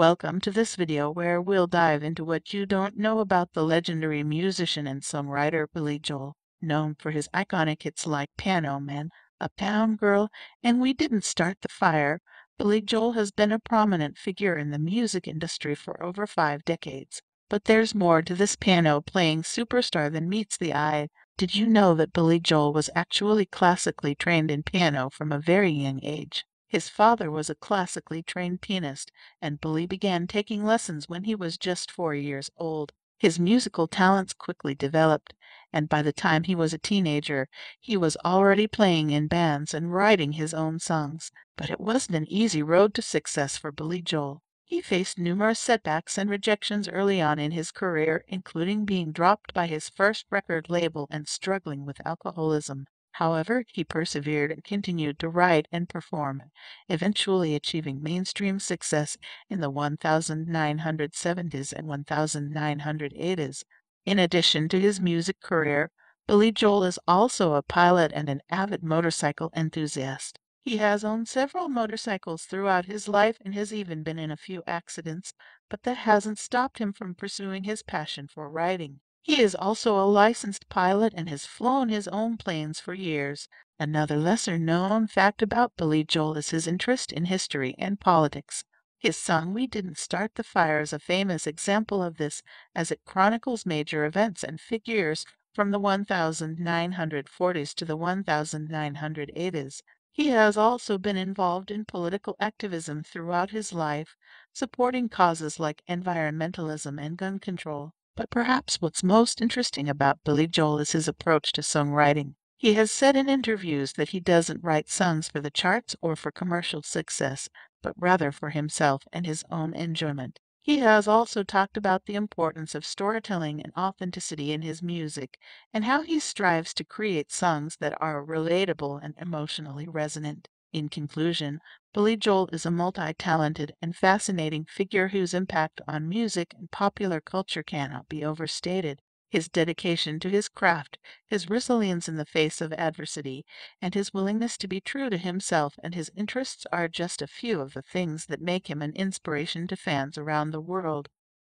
Welcome to this video where we'll dive into what you don't know about the legendary musician and songwriter Billy Joel, known for his iconic hits like Piano Man, Uptown Girl, and We Didn't Start the Fire. Billy Joel has been a prominent figure in the music industry for over five decades. But there's more to this piano playing superstar than meets the eye. Did you know that Billy Joel was actually classically trained in piano from a very young age? His father was a classically trained pianist, and Billy began taking lessons when he was just four years old. His musical talents quickly developed, and by the time he was a teenager he was already playing in bands and writing his own songs. But it wasn't an easy road to success for Billy Joel. He faced numerous setbacks and rejections early on in his career, including being dropped by his first record label and struggling with alcoholism. However, he persevered and continued to write and perform, eventually achieving mainstream success in the 1970s and 1980s. In addition to his music career, Billy Joel is also a pilot and an avid motorcycle enthusiast. He has owned several motorcycles throughout his life and has even been in a few accidents, but that hasn't stopped him from pursuing his passion for writing. He is also a licensed pilot and has flown his own planes for years. Another lesser known fact about Billy Joel is his interest in history and politics. His song We Didn't Start the Fire is a famous example of this as it chronicles major events and figures from the 1940s to the 1980s. He has also been involved in political activism throughout his life, supporting causes like environmentalism and gun control. But perhaps what's most interesting about Billy Joel is his approach to songwriting. He has said in interviews that he doesn't write songs for the charts or for commercial success, but rather for himself and his own enjoyment. He has also talked about the importance of storytelling and authenticity in his music, and how he strives to create songs that are relatable and emotionally resonant. In conclusion, Billy Joel is a multi-talented and fascinating figure whose impact on music and popular culture cannot be overstated. His dedication to his craft, his resilience in the face of adversity, and his willingness to be true to himself and his interests are just a few of the things that make him an inspiration to fans around the world.